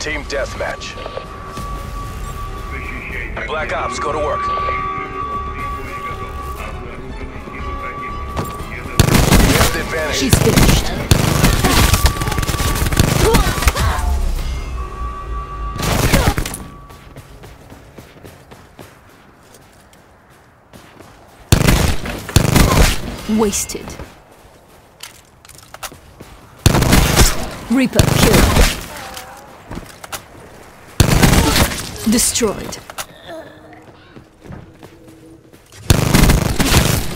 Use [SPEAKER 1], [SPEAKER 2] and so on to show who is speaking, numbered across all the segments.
[SPEAKER 1] Team deathmatch. Black Ops, go to work.
[SPEAKER 2] She's finished. Wasted. Reaper killed. Destroyed.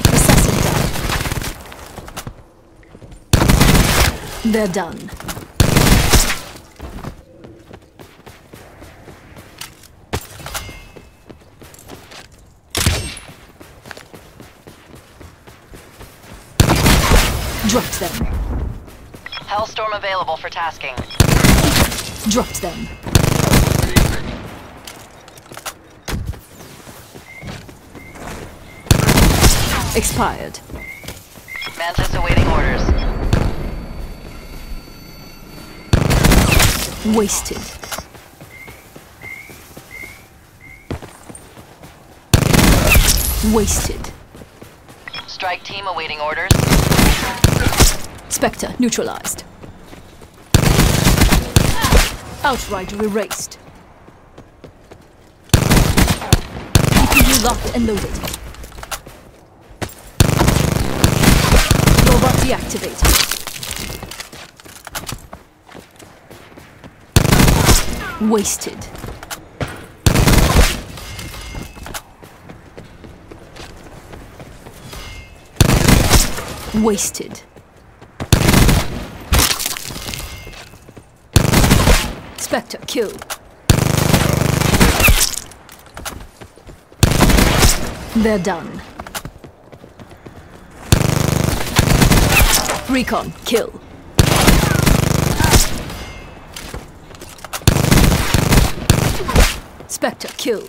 [SPEAKER 2] Assassin down. They're done. Dropped them.
[SPEAKER 3] Hellstorm available for tasking.
[SPEAKER 2] Dropped them. Expired.
[SPEAKER 3] Mantis awaiting orders.
[SPEAKER 2] Wasted. Wasted.
[SPEAKER 3] Strike team awaiting orders.
[SPEAKER 2] Spectre neutralized. Outrider erased. CPU locked and loaded. Robot deactivated. Wasted. Wasted. Spectre kill. They're done. Recon kill. Spectre kill.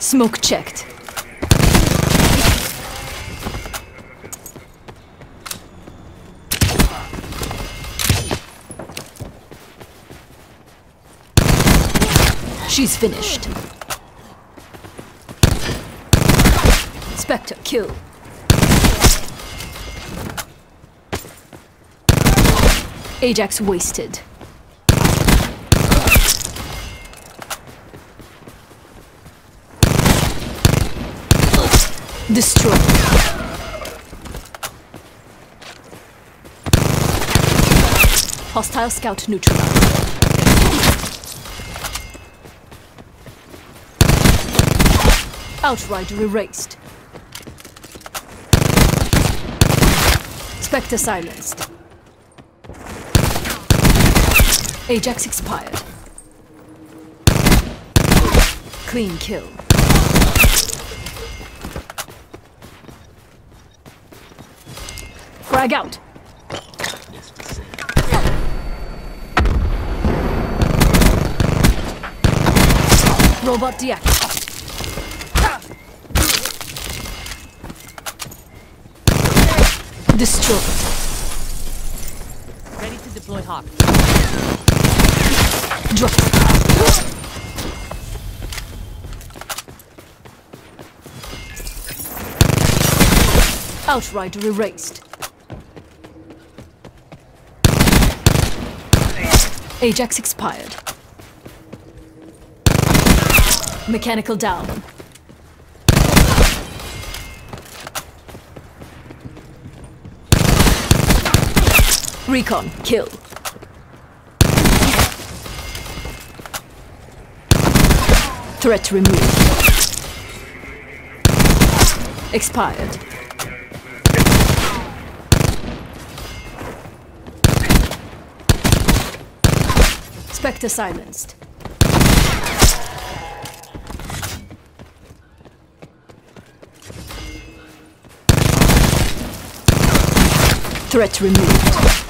[SPEAKER 2] Smoke checked. She's finished. Spectre kill. Ajax wasted. Destroyed. Hostile scout neutralized. Outrider erased. Spectre silenced. Ajax expired. Clean kill. Frag out. Robot deactivated. Destroyed.
[SPEAKER 4] Ready to deploy Hawk.
[SPEAKER 2] Drop. Outrider erased. Ajax expired. Mechanical down. Recon kill. Threat removed. Expired. Spectre silenced. Threat removed.